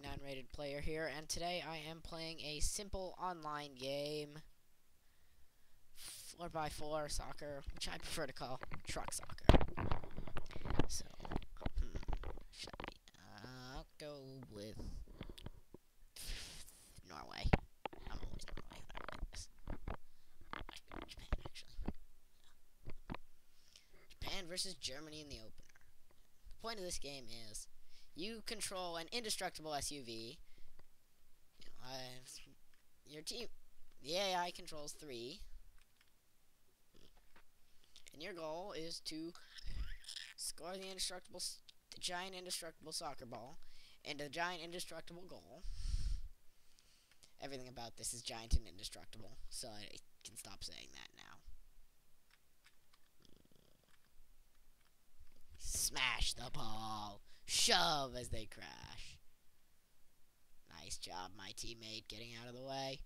99 rated player here, and today I am playing a simple online game. 4x4 soccer, which I prefer to call truck soccer. So, hmm, shall we? Uh, I'll go with Norway. I'm always Norway I this. I should go Japan, actually. Japan versus Germany in the opener. The point of this game is you control an indestructible SUV. Your team, the AI controls three, and your goal is to score the indestructible, the giant indestructible soccer ball into the giant indestructible goal. Everything about this is giant and indestructible, so I can stop saying that now. Smash the ball shove as they crash. Nice job, my teammate, getting out of the way.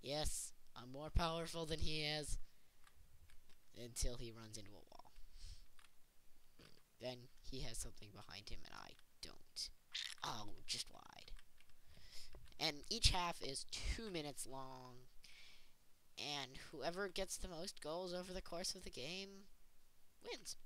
Yes, I'm more powerful than he is. Until he runs into a wall. Then he has something behind him and I don't. Oh, just wide. And each half is two minutes long. And whoever gets the most goals over the course of the game wins.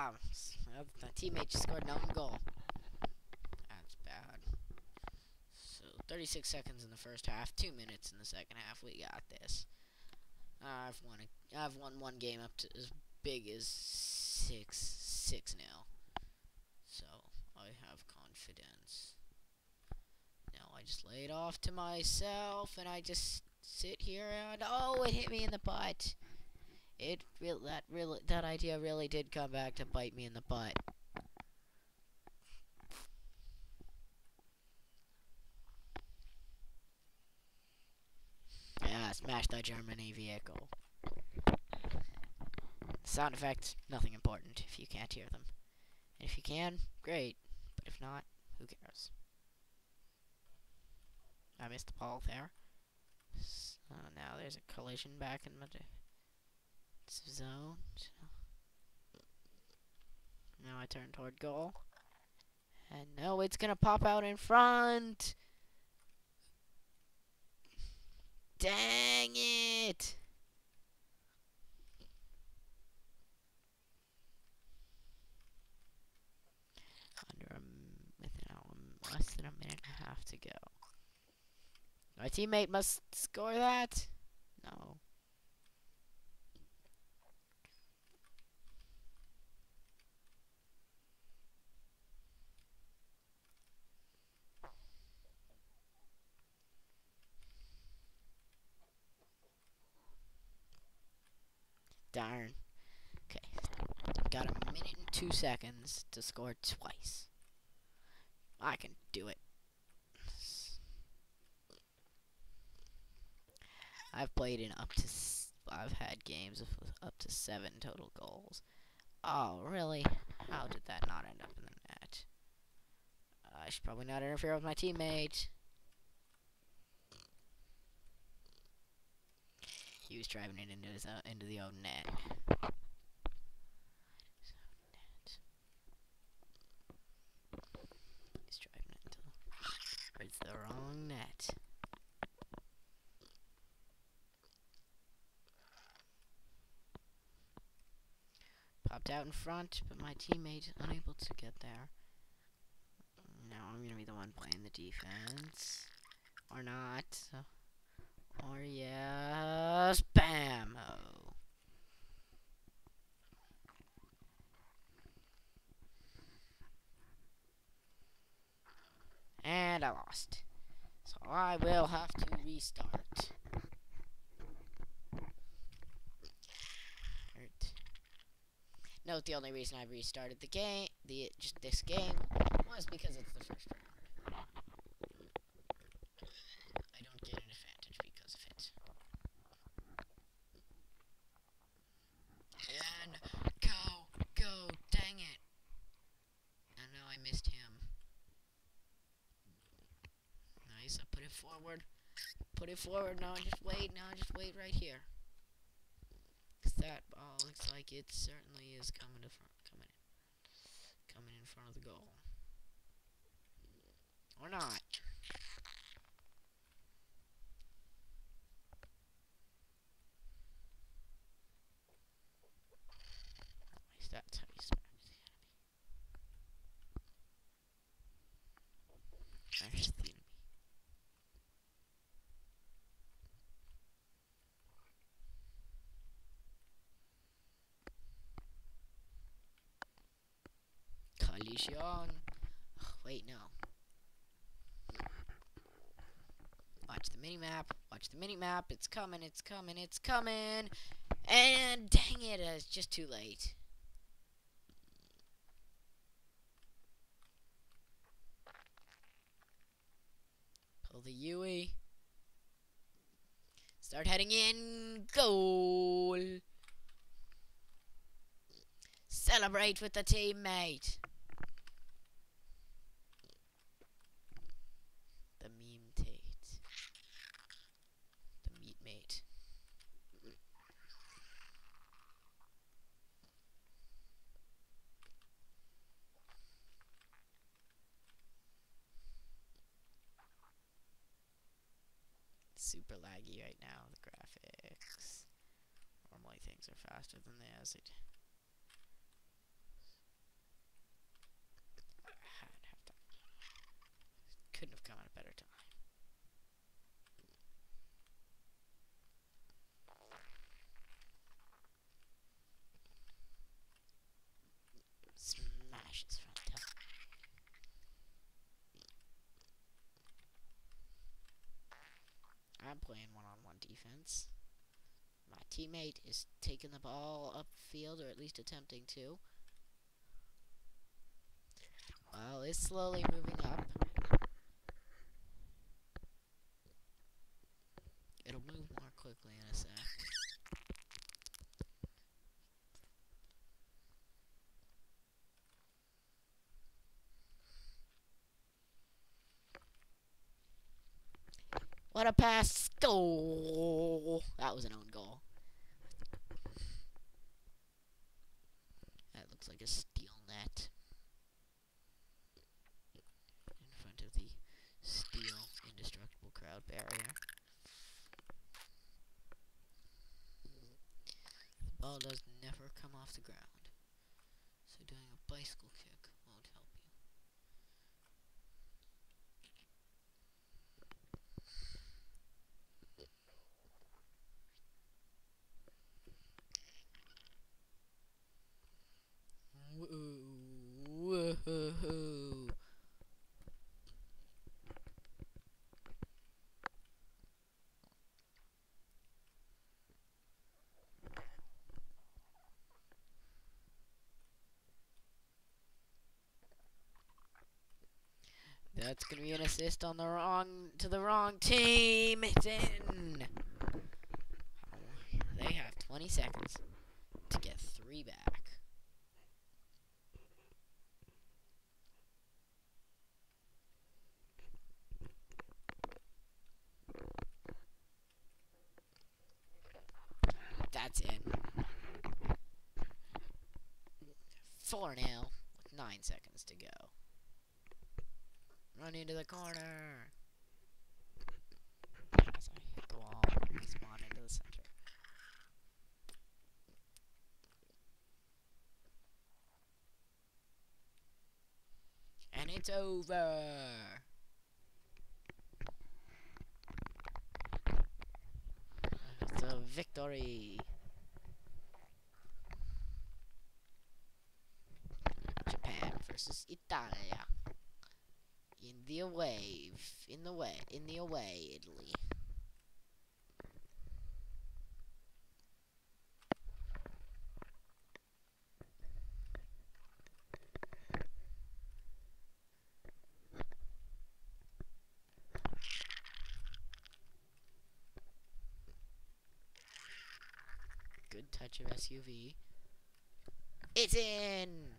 My teammate just scored an own goal. That's bad. So, 36 seconds in the first half, 2 minutes in the second half. We got this. I've won a, I've won one game up to as big as 6 6 now. So, I have confidence. Now I just lay it off to myself and I just sit here and oh, it hit me in the butt. It that really that idea really did come back to bite me in the butt. Yeah, smash the Germany vehicle. Sound effects, nothing important if you can't hear them. And if you can, great. But if not, who cares? I missed the ball there. So uh, now there's a collision back in my zone. Now I turn toward goal. And no, it's gonna pop out in front. Dang it! Under a within a, less than a minute and a half to go. My teammate must score that. No. Darn. Okay. Got a minute and two seconds to score twice. I can do it. I've played in up to. I've had games up to seven total goals. Oh, really? How did that not end up in the net? I should probably not interfere with my teammate. He was driving it into his uh, into the own net. He's driving it into it's the wrong net. Popped out in front, but my teammate unable to get there. Now I'm gonna be the one playing the defense. Or not. Or yes, bam! And I lost. So I will have to restart. Note the only reason I restarted the game, the just this game, was because it's the first round. I don't get an advantage because of it. And go, go, dang it! I know I missed him. Nice, I put it forward. Put it forward, now I just wait, now I just wait right here. That looks like it certainly is coming to front, coming in, coming in front of the goal. Or not. Nice, that's how you smash the enemy. Smash the enemy. Ugh, wait, no. Watch the mini map. Watch the mini map. It's coming. It's coming. It's coming. And dang it, it's just too late. Pull the Yui. Start heading in. Goal. Celebrate with the teammate. Super laggy right now, the graphics. Normally things are faster than this. It had have to- couldn't have come at a better time. Smashes front toe. I'm playing one-on-one defense. My teammate is taking the ball upfield, or at least attempting to. Well, it's slowly moving up. It'll move more quickly in a sec. What a pass! Goal! That was an own goal. That looks like a steel net. In front of the steel indestructible crowd barrier. The ball does never come off the ground. So doing a bicycle kick That's gonna be an assist on the wrong to the wrong team. It's in. They have 20 seconds to get three back. That's in. 4 0 with 9 seconds to go. Run into the corner. As I hit the wall, into the center. And it's over. It's a victory. Japan versus Italia. In the away, in the way, in the away, Italy. Good touch of SUV. It's in.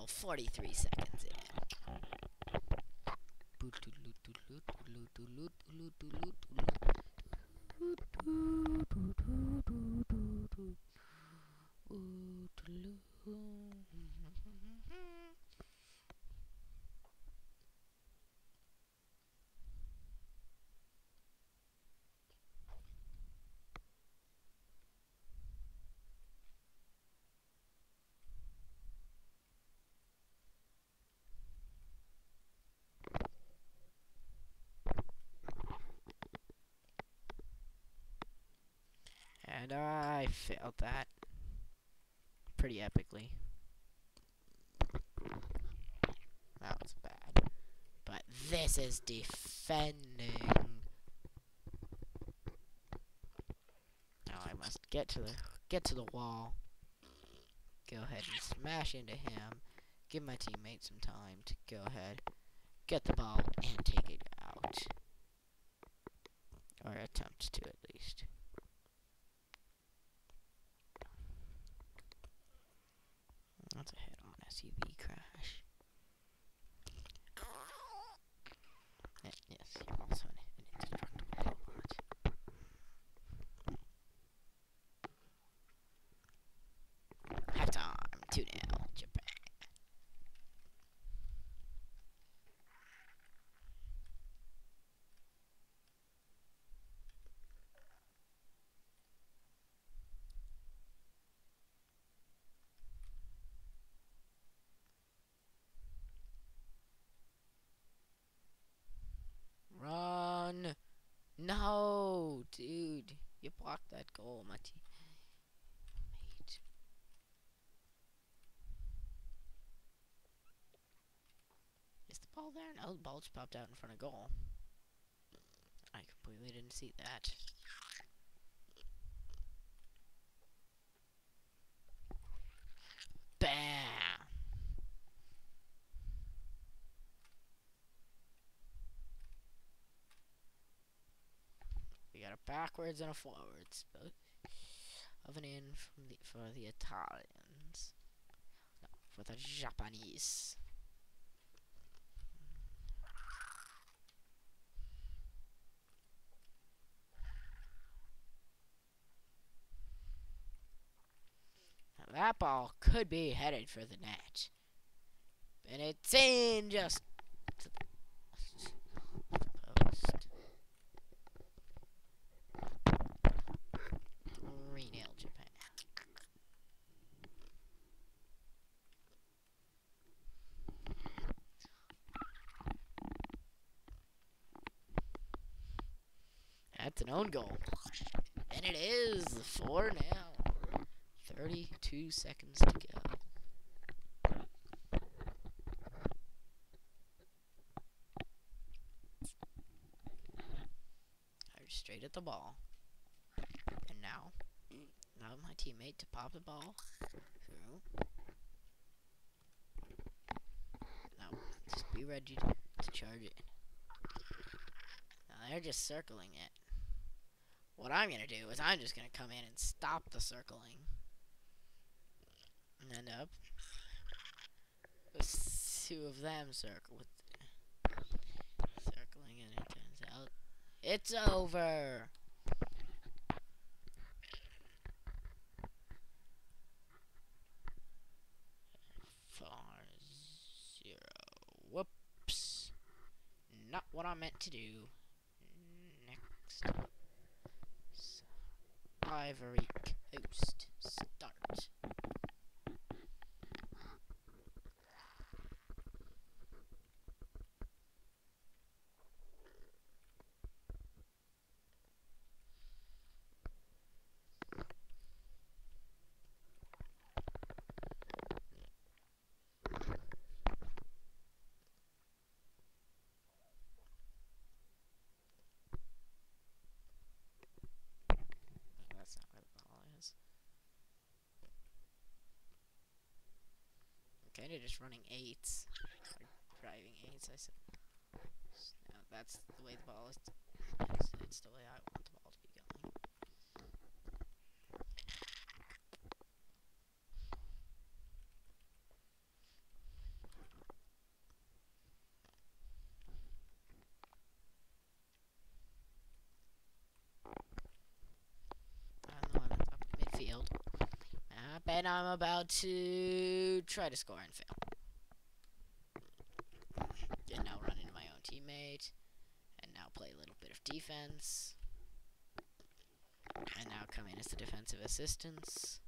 Now 43 seconds in. And I failed that pretty epically. That was bad. But this is defending. Now I must get to the get to the wall. Go ahead and smash into him. Give my teammate some time to go ahead, get the ball, and take it out. Or attempt to at least. That's a hit on SUV crash. Eh, yes, you're also an, an indestructible robot. Halftime, 2 0, Japan. Run! No, dude, you blocked that goal, my teammate. Is the ball there? No, the ball just popped out in front of goal. I completely didn't see that. Bam! We got a backwards and a forwards, of an in the for the Italians. No, for the Japanese. Now that ball could be headed for the net. And it's in just to the post. Renal Japan. That's an own goal. And it is 4 now. 32 seconds to go. I straight at the ball. And now, now my teammate to pop the ball through. Now, just be ready to charge it. Now they're just circling it. What I'm gonna do is I'm just gonna come in and stop the circling. And end up with two of them circle with circling and it turns out it's over. Four zero. Whoops. Not what I meant to do. Next. Ivory Coast. Start. That's not where the ball is. Of just running eights. Or driving eights, I said. No, that's the way the ball is. It's the way I want the ball to be going. And I'm about to try to score and fail. And now run into my own teammate. And now play a little bit of defense. And now come in as the defensive assistance.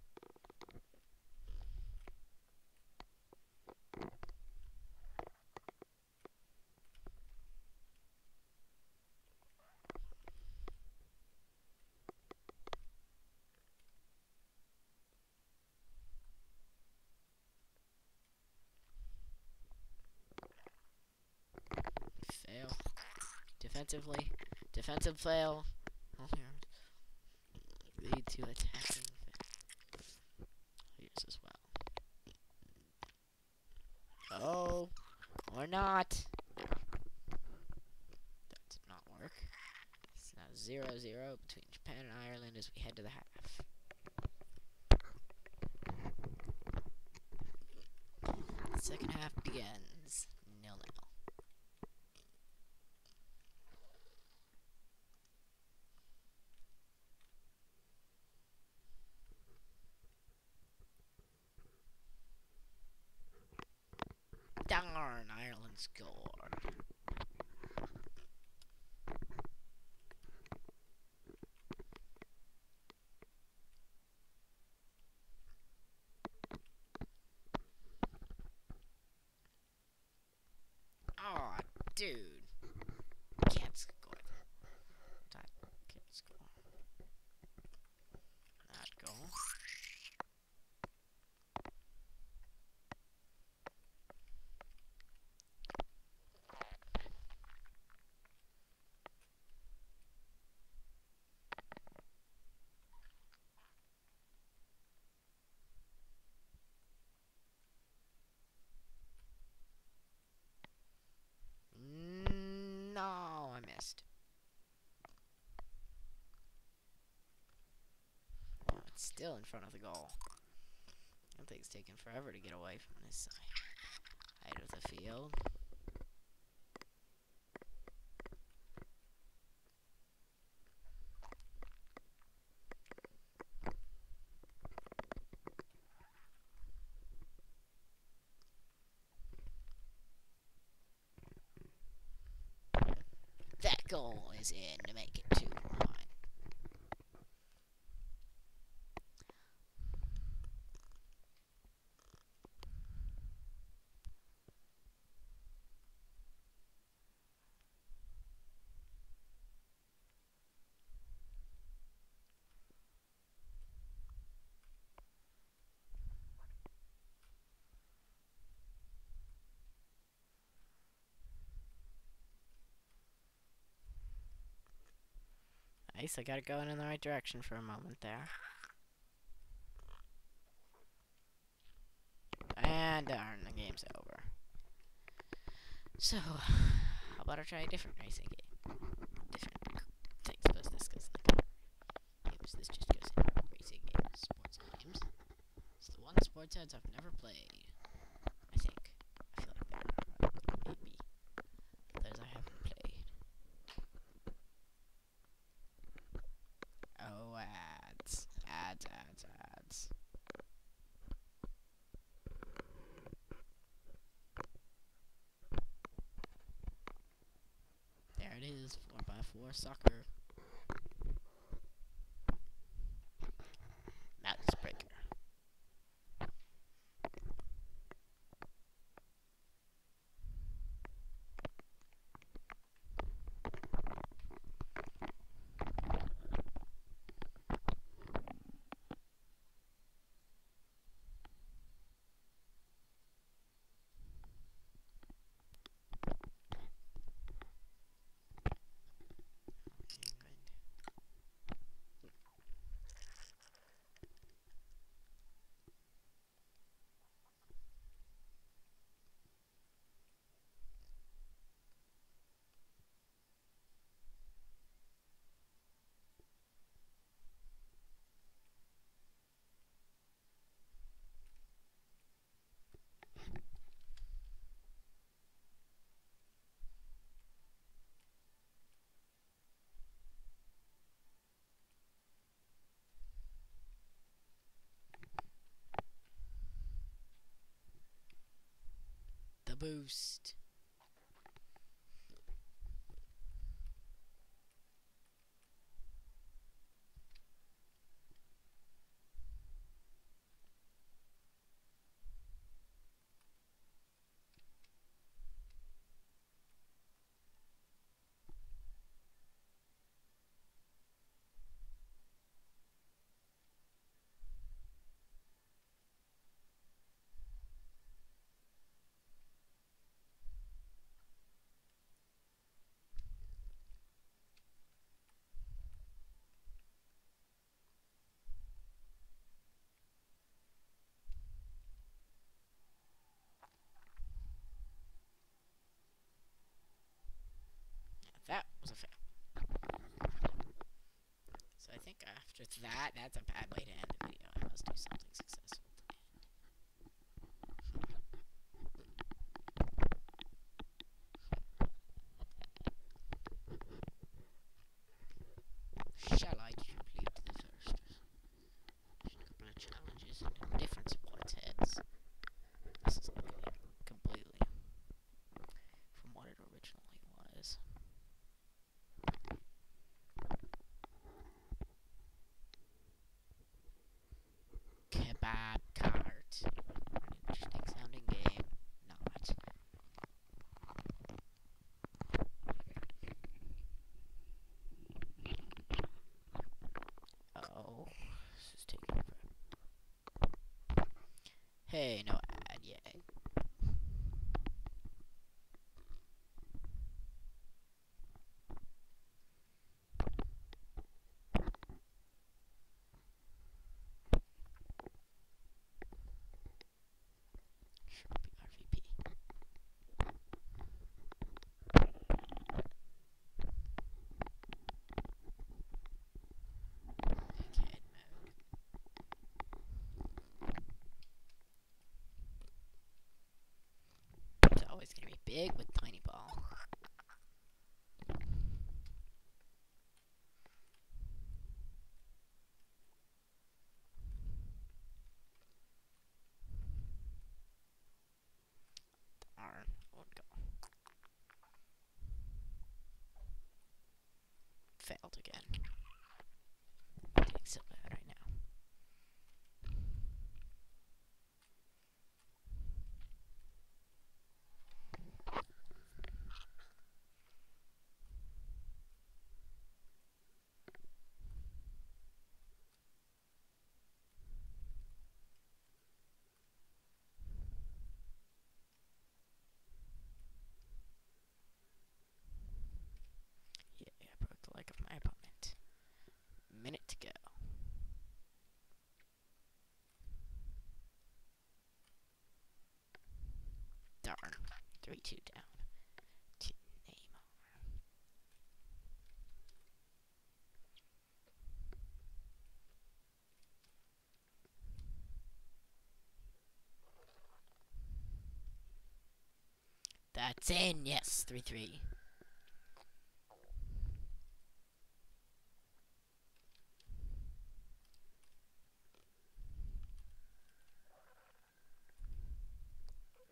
Fail. Defensively. Defensive fail. Oh. Lead to attacking failures as well. Oh. Or not. That did not work. It's now 0 0 between Japan and Ireland as we head to the half. Second half begins. Nil nil. Darn, Ireland score. Aw, dude. Can't score. That can't score. That goal. Mm, No, I missed. Oh, it's still in front of the goal. That thing's taking forever to get away from this side of the field. That goal is in to make it 2 1. Nice, I got it going in the right direction for a moment there. And darn, the game's over. So, how about I try a different racing game? Different things, suppose this in games. This just goes in racing games, sports games. It's the one sports heads I've never played. I think. I feel like there are maybe others I haven't played. Oh, ads. Ads, ads, ads. There it is, 4x4 soccer. Boost. That was a fail. So I think that, that's a bad way to end the video. I must do something successful. Shall I complete the first couple of challenges and different sports heads? This is looking completely from what it originally was. Kebab cart. Interesting sounding game. Not. Oh, this is taking forever. Hey, no ad, yay. Sharpie RVP. Big head mode. It's always gonna be big with tiny ball. Failed again. Doing so bad right now. Yeah, I broke the leg of my opponent. Minute to go. Darn. 3 2 down. That's in, yes, 3 3.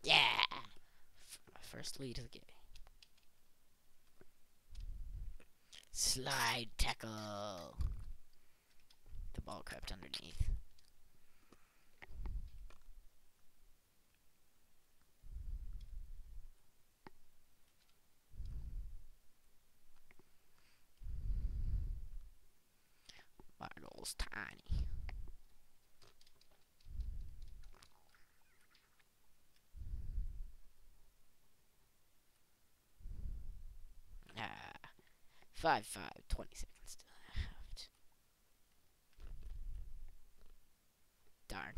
Yeah! F- game. Slide tackle. The ball crept underneath. Goal's tiny. Ah, five five twenty seconds left. Darn.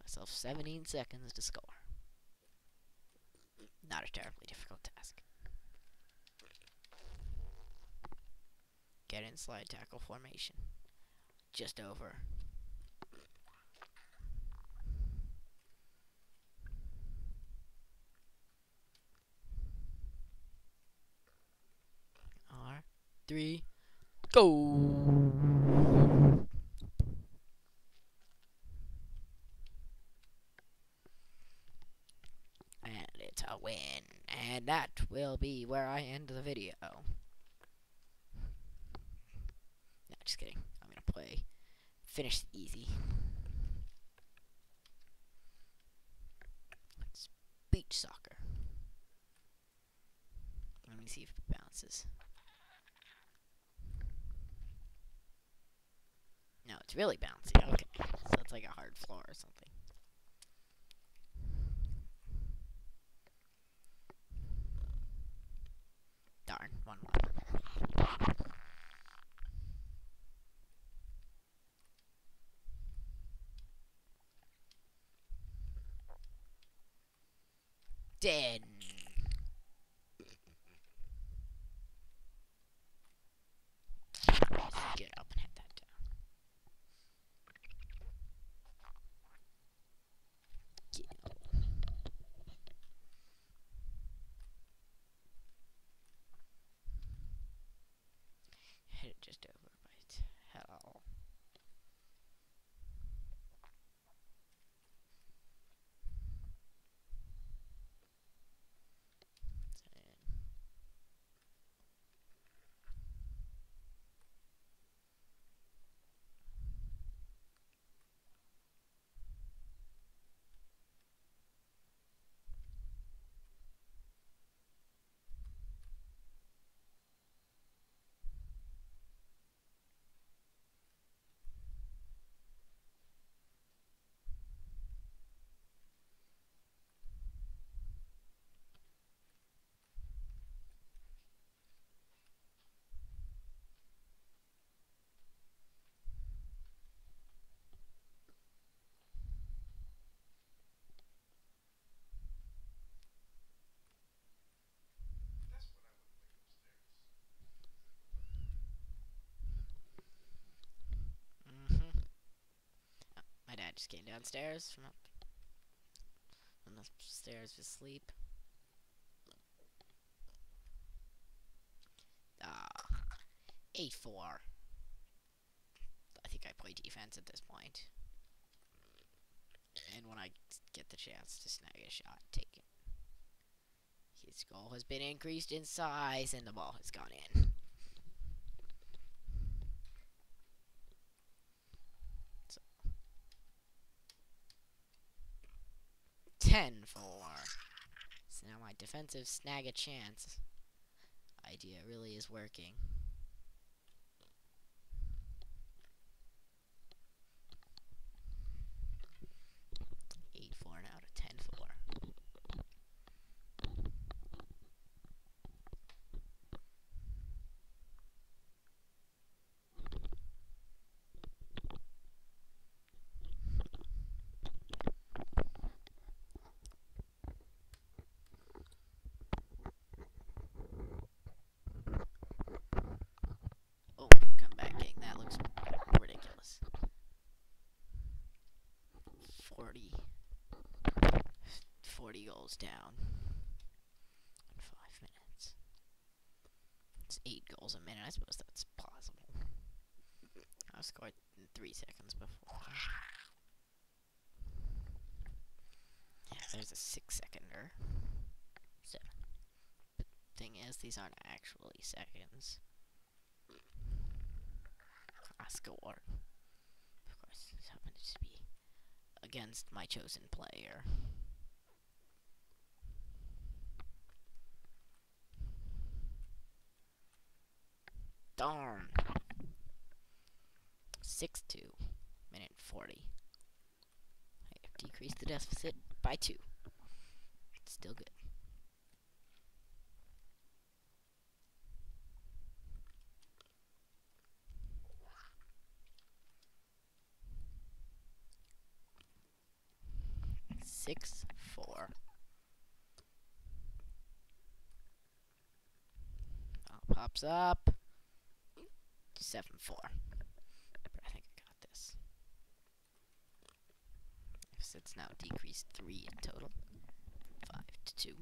Myself 17 seconds to score. Not a terribly difficult task. Get in slide tackle formation. Just over. Three go and it that will be where I end the video. No, just kidding. I'm gonna play. Finish easy. It's beach soccer. Let me see if it bounces. No, it's really bouncy. Okay, so it's like a hard floor or something. Darn, one one. Dead. Get up and hit that down. Get up. Hit it just over by its hell. Ten. Mm-hmm. Dad just came downstairs from up from upstairs to sleep. Ah, eight four. I think I play defense at this point. And when I get the chance to snag a shot, take it. His goal has been increased in size, and the ball has gone in. So. 10 4. So now my defensive snag a chance idea really is working. Eight four now to ten four. Oh, come back gang. That looks ridiculous. 40. 40 goals down. In five minutes. It's eight goals a minute. I suppose that's possible. I scored in three seconds before. Yeah, there's a six seconder. Seven. But thing is, these aren't actually seconds. I score. Of course, this happens to be against my chosen player. Darn. 6 2. Minute 40. I have decreased the deficit by 2. It's Still good. Six four. Pops up. Seven four. But I think I got this. Deficit's now decreased three in total. Five to two.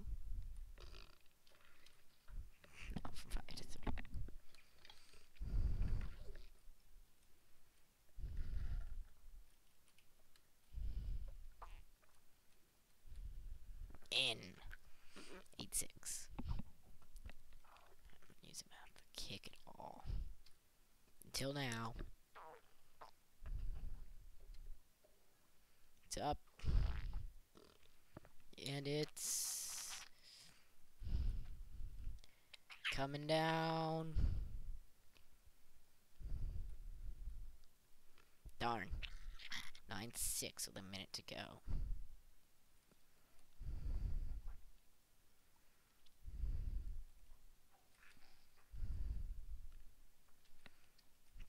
No, from five to three. In. Eight six. until now. It's up. And it's coming down. Darn. 9-6 with a minute to go.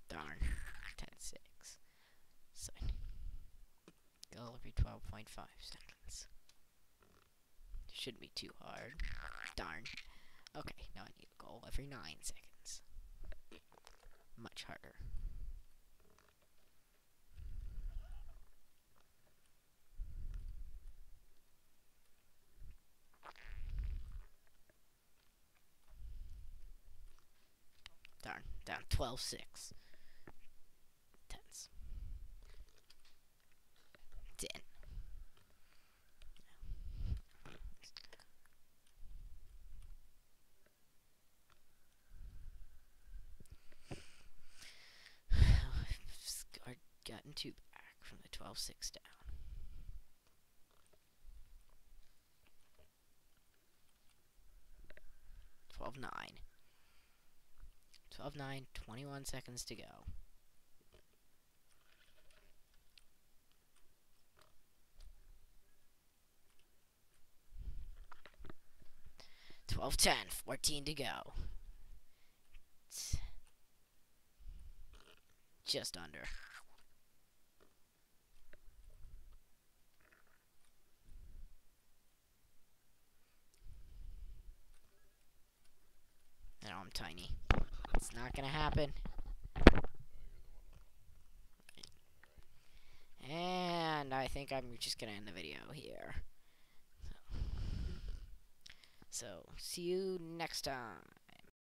Darn. 10-6. So, goal every 12.5 seconds. Shouldn't be too hard. Darn. Okay, now I need a goal every 9 seconds. Much harder. Darn, down 12 6. Tense. 10. I've gotten two back from the 12 6 down. Twelve nine. 12 9, 21 seconds to go. Twelve ten, fourteen to go. It's just under. Now I'm tiny. It's not gonna happen. And I think I'm just gonna end the video here. So, see you next time.